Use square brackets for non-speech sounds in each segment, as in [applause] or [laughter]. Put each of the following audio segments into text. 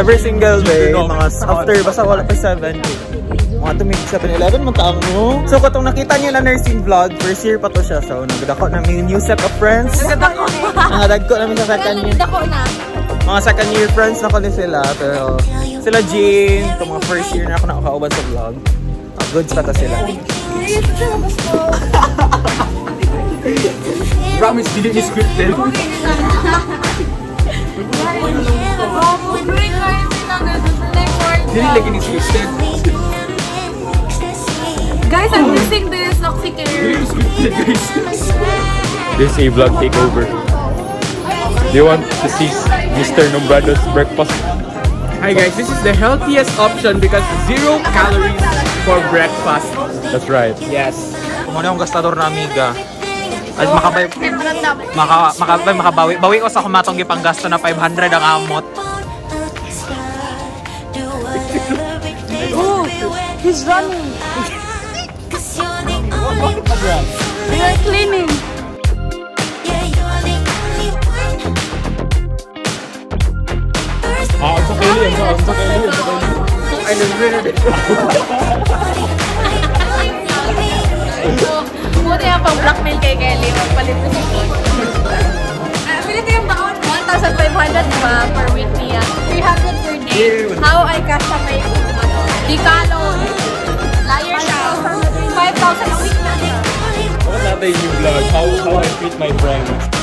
Every single day, mga after, basta wala pa 7 mga tumig 7-Eleven, magtaang mo. So, katong nakita niyo na nursing vlog, first year pa to siya. So, nagdako namin new set of friends. Nagdako. Nagdako namin sa second year. Nagdako na. Mga second year friends na ko din sila. Pero, sila Jean, itong mga first year na ako nakakauban sa vlog. Uh, good sa ta sila. [laughs] Promise, dili ni scripted. [laughs] Dili lagi ni scripted. Guys, I'm missing this Oxycare. Dili scripted, guys. This is a vlog takeover. Do you want to see Mr. Nombrado's breakfast? Hi guys, this is the healthiest option because zero calories for breakfast. That's right. Yes. Kung ano yung gastador na amiga. At makabay, maka, makabay, makabawi. Bawi ko sa kumatong gipang gasto na 500 ang amot. He's running. We are cleaning. Ah, alien, sa sa alien, sa alien. I never Buti nga pang blackmail kay Kelly. Magpalit na si Paul. 1,500 ba per week niya? 300 per day. How I cash sa may ano, di kalon. Liar siya. 5,000 a week na. What's that a new vlog? How, how I treat my friends.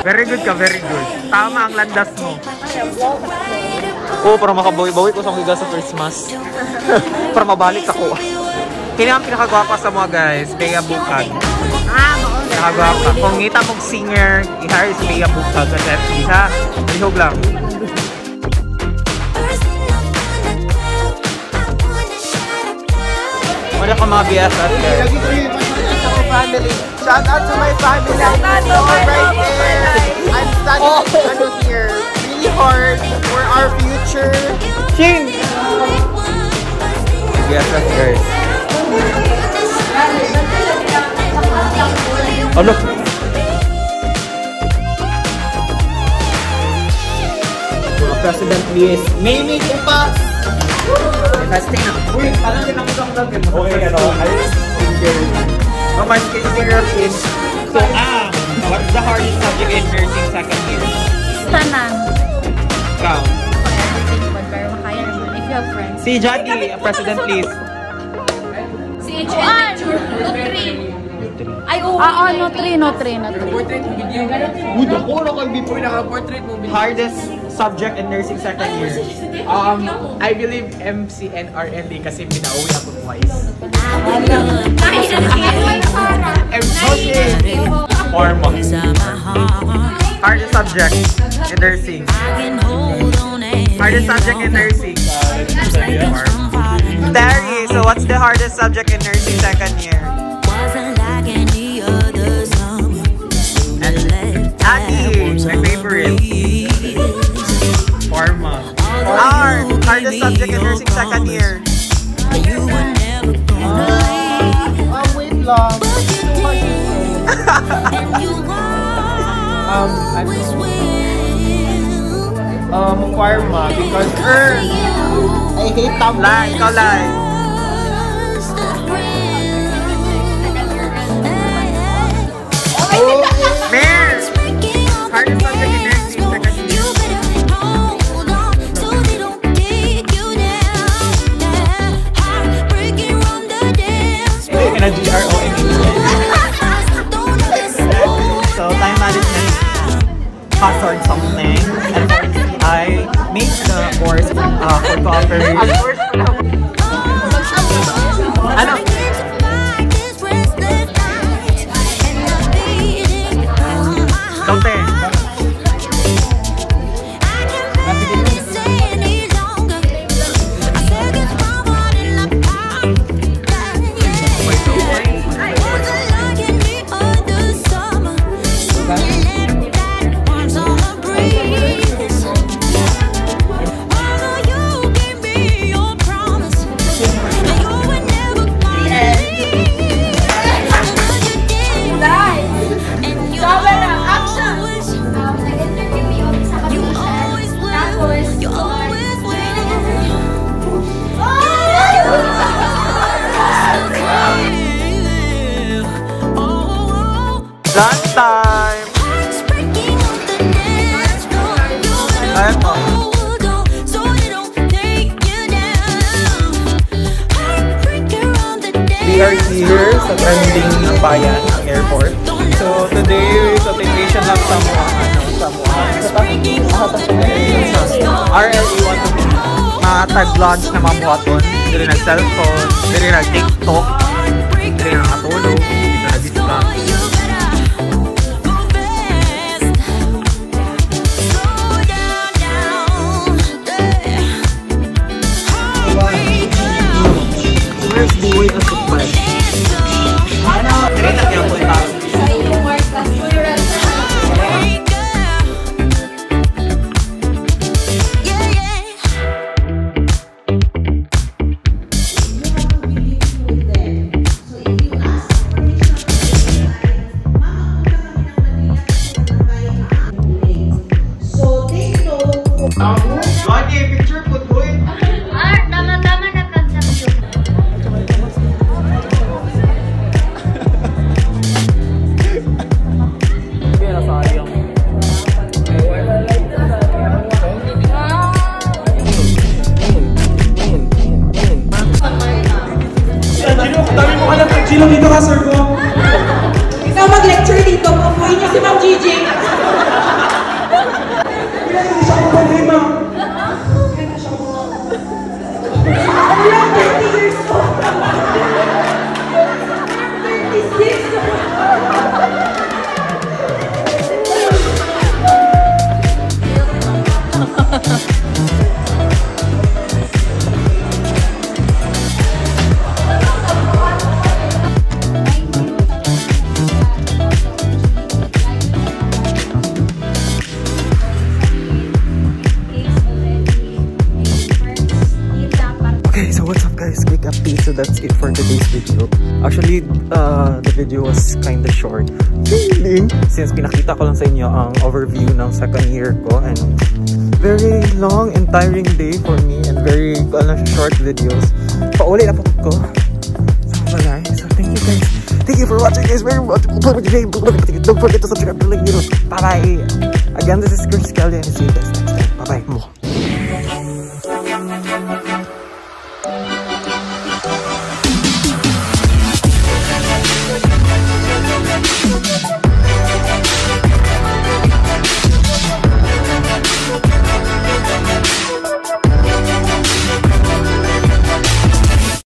Very good ka, very good. Tama ang landas mo. Oo, para makabawi-bawi ko sa mga sa Christmas. [laughs] para mabalik ako. Kini ang pinakagwapa sa mga guys, Bea Bukag. Ah, maon. Pinakagwapa. Kung ngita mong singer, i-hire si Bea Bukag kasi FB ha. Lihog lang. Wala ka mga BFF guys. family. Shout out to my family. Shout out to my right mom. there. I'm studying ano here. Really hard for our future. Ching! BFF guys. Ano? Mga president list. Mimi Kupas! Testing na. Uy, parang din ako sa vlog. Okay, ano? Oh, my skincare routine. So, ah, what's the hardest subject in nursing second year? Tanan. Ikaw. Everything but pero makaya naman. If you have friends. Si Jody, president list. Si HN. No three. Ay, oo. Ah, oh, no three, no three, no three. Portrait mo video. Good ako na kay before naka-portrait mo video. Hardest subject in nursing second year. Um, I believe MCNRLD kasi pinauwi ako twice. Okay. Formal. Hardest subject in nursing. Hardest subject in nursing. Terry, so what's the hardest subject in nursing second year? Art, hardest subject in nursing second year. [laughs] Um, wait lang. um, ano? Um, pharma because er, I hate tumbling. Lai, ikaw lai. Done time! Ayan po. We are here sa trending ng bayan, ang airport. So today, sa vacation lang sa mga, ano, sa mga, sa tapos, RLE 123. Mga tag-launch na mga buhaton. Dili nag-cellphone, dili nag-tiktok, dili nag-atulog. Lagi, picture po, boy. Ah, guys? Quick update. So that's it for today's video. Actually, uh, the video was kinda short. Feeling! Since pinakita ko lang sa inyo ang overview ng second year ko and very long and tiring day for me and very ano, short videos. Pauli na po ko. So, wala. So, thank you guys. Thank you for watching guys very much. Don't forget to subscribe to the Bye-bye. Again, this is Chris Kelly and see you guys next time. Bye-bye.